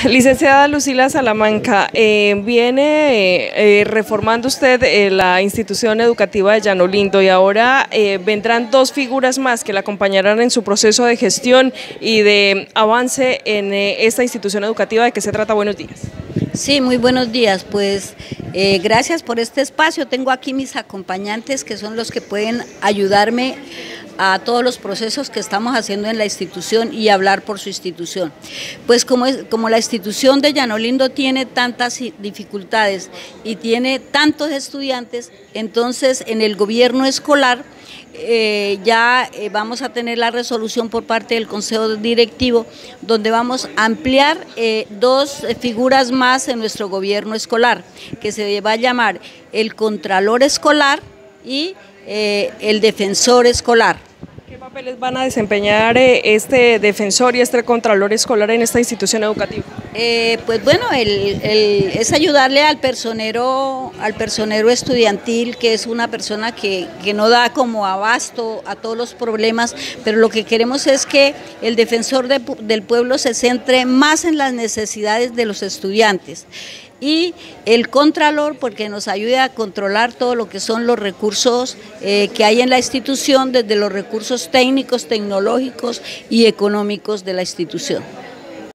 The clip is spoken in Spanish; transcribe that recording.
Licenciada Lucila Salamanca, eh, viene eh, reformando usted eh, la institución educativa de Llano Lindo y ahora vendrán dos figuras más que la acompañarán en su proceso de gestión y de avance en esta institución educativa. ¿De qué se trata? Buenos días. Sí, muy buenos días. Pues gracias por este espacio. Tengo aquí mis acompañantes que son los que pueden ayudarme a todos los procesos que estamos haciendo en la institución y hablar por su institución. Pues como, es, como la institución de Llanolindo tiene tantas dificultades y tiene tantos estudiantes, entonces en el gobierno escolar eh, ya eh, vamos a tener la resolución por parte del Consejo Directivo, donde vamos a ampliar eh, dos figuras más en nuestro gobierno escolar, que se va a llamar el Contralor Escolar y el Defensor Escolar papeles van a desempeñar eh, este defensor y este contralor escolar en esta institución educativa? Eh, pues bueno, es ayudarle al personero, al personero estudiantil, que es una persona que, que no da como abasto a todos los problemas, pero lo que queremos es que el defensor del pueblo se centre más en las necesidades de los estudiantes y el Contralor porque nos ayuda a controlar todo lo que son los recursos eh, que hay en la institución, desde los recursos técnicos, tecnológicos y económicos de la institución.